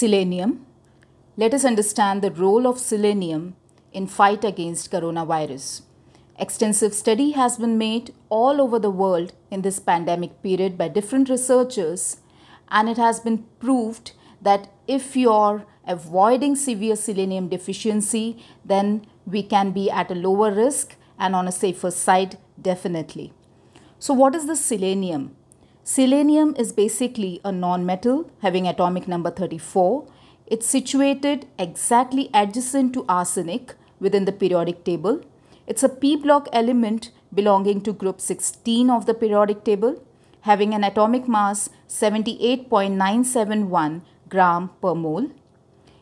Selenium. Let us understand the role of selenium in fight against coronavirus. Extensive study has been made all over the world in this pandemic period by different researchers and it has been proved that if you're avoiding severe selenium deficiency then we can be at a lower risk and on a safer side definitely. So what is the selenium? Selenium is basically a non-metal having atomic number 34. It's situated exactly adjacent to arsenic within the periodic table. It's a p block element belonging to group 16 of the periodic table having an atomic mass 78.971 gram per mole.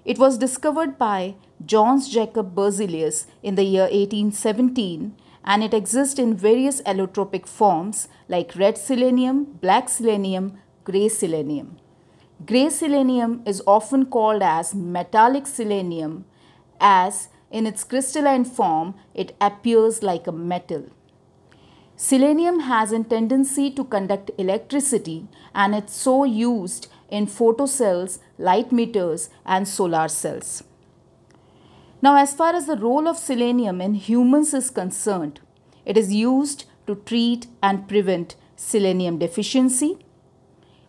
It was discovered by Johannes Jacob Berzelius in the year 1817 and it exists in various allotropic forms like red selenium, black selenium, grey selenium. Grey selenium is often called as metallic selenium as in its crystalline form it appears like a metal. Selenium has a tendency to conduct electricity and it's so used in photocells, light meters and solar cells. Now as far as the role of selenium in humans is concerned, it is used to treat and prevent selenium deficiency.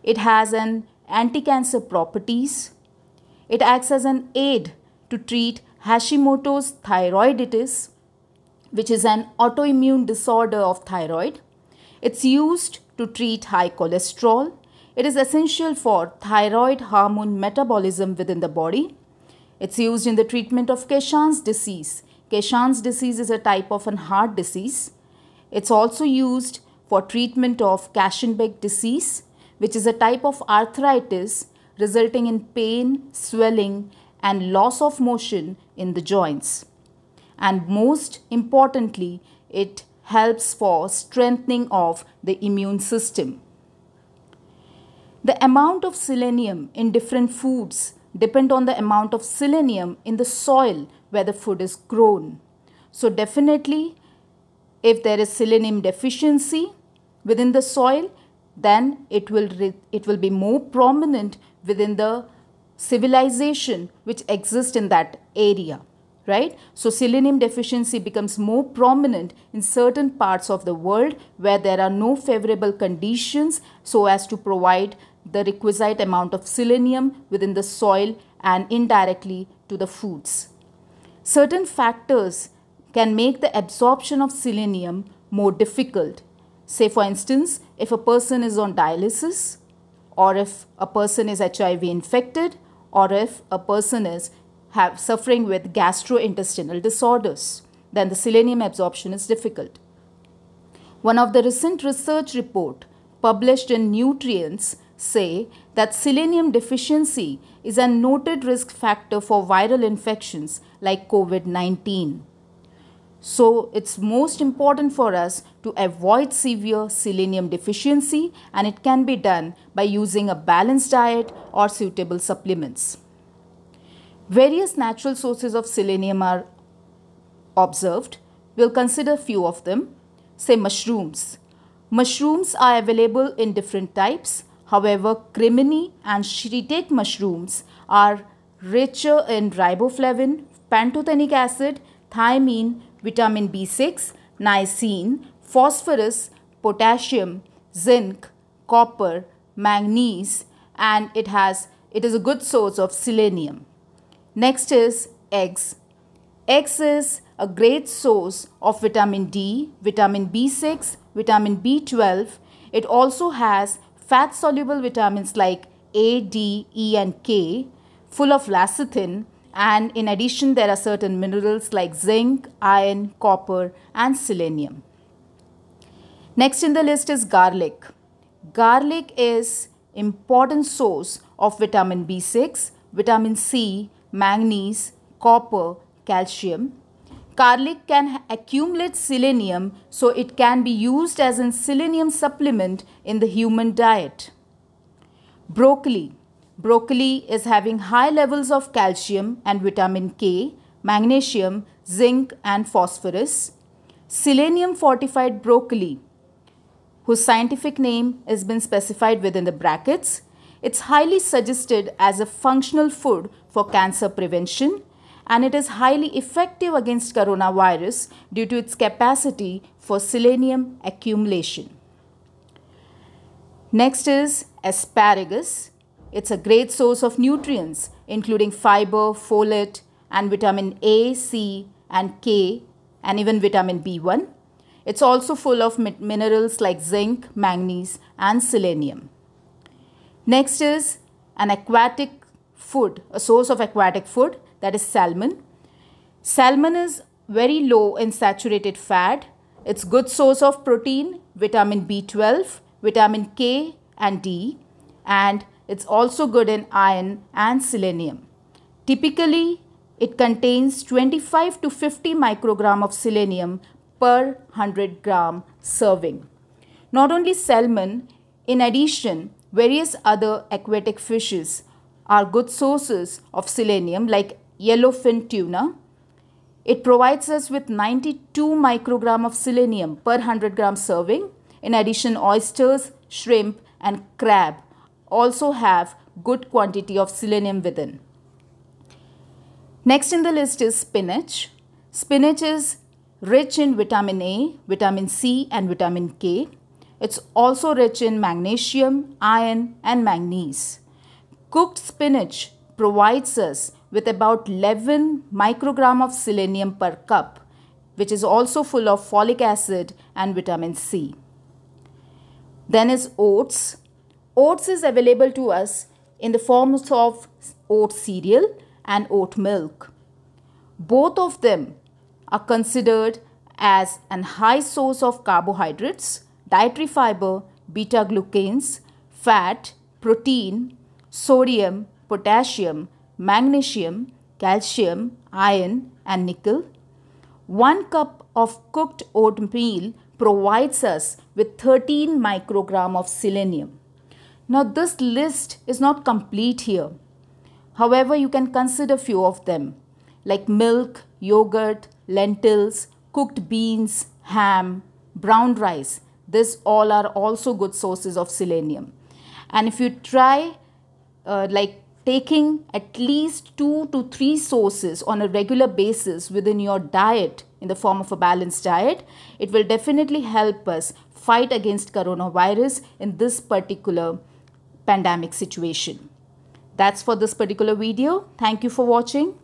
It has an anti-cancer properties. It acts as an aid to treat Hashimoto's thyroiditis which is an autoimmune disorder of thyroid. It's used to treat high cholesterol. It is essential for thyroid hormone metabolism within the body. It's used in the treatment of Keshan's disease. Keshan's disease is a type of an heart disease. It's also used for treatment of Kashin-Beck disease, which is a type of arthritis resulting in pain, swelling, and loss of motion in the joints and most importantly, it helps for strengthening of the immune system. The amount of selenium in different foods depend on the amount of selenium in the soil where the food is grown. So definitely if there is selenium deficiency within the soil then it will it will be more prominent within the civilization which exists in that area right? So selenium deficiency becomes more prominent in certain parts of the world where there are no favorable conditions so as to provide the requisite amount of selenium within the soil and indirectly to the foods. Certain factors can make the absorption of selenium more difficult. Say for instance, if a person is on dialysis or if a person is HIV infected or if a person is have suffering with gastrointestinal disorders, then the selenium absorption is difficult. One of the recent research report published in Nutrients say that selenium deficiency is a noted risk factor for viral infections like COVID-19. So it's most important for us to avoid severe selenium deficiency and it can be done by using a balanced diet or suitable supplements. Various natural sources of selenium are observed. We'll consider few of them. Say mushrooms. Mushrooms are available in different types. However, crimini and shiitake mushrooms are richer in riboflavin, pantothenic acid, thiamine, vitamin B6, niacin, phosphorus, potassium, zinc, copper, manganese and it has it is a good source of selenium. Next is eggs. Eggs is a great source of vitamin D, vitamin B6, vitamin B12. It also has fat soluble vitamins like A, D, E and K, full of lecithin and in addition there are certain minerals like zinc, iron, copper and selenium. Next in the list is garlic. Garlic is important source of vitamin B6, vitamin C, manganese, copper, calcium. Garlic can accumulate selenium so it can be used as a selenium supplement in the human diet. Broccoli. Broccoli is having high levels of calcium and vitamin K, magnesium, zinc and phosphorus. Selenium fortified broccoli, whose scientific name has been specified within the brackets, It's highly suggested as a functional food for cancer prevention and it is highly effective against coronavirus due to its capacity for selenium accumulation. Next is asparagus. It's a great source of nutrients including fiber, folate and vitamin A, C and K and even vitamin B1. It's also full of minerals like zinc, manganese and selenium. Next is an aquatic food, a source of aquatic food that is salmon. Salmon is very low in saturated fat. It's good source of protein, vitamin B12, vitamin K and D and it's also good in iron and selenium. Typically, it contains 25 to 50 microgram of selenium per 100 gram serving. Not only salmon, in addition, various other aquatic fishes are good sources of selenium like yellowfin tuna. It provides us with 92 microgram of selenium per 100 gram serving. In addition, oysters, shrimp and crab also have good quantity of selenium within. Next in the list is spinach. Spinach is rich in vitamin A, vitamin C and vitamin K. It's also rich in magnesium, iron and manganese. Cooked spinach provides us with about 11 microgram of selenium per cup, which is also full of folic acid and vitamin C. Then is oats. Oats is available to us in the forms of oat cereal and oat milk. Both of them are considered as an high source of carbohydrates, dietary fiber, beta glucans, fat, protein, sodium, potassium, magnesium, calcium, iron and nickel. One cup of cooked oatmeal provides us with 13 microgram of selenium. Now this list is not complete here. However, you can consider few of them like milk, yogurt, lentils, cooked beans, ham, brown rice. This all are also good sources of selenium. And if you try uh, like taking at least two to three sources on a regular basis within your diet in the form of a balanced diet, it will definitely help us fight against coronavirus in this particular pandemic situation. That's for this particular video. Thank you for watching.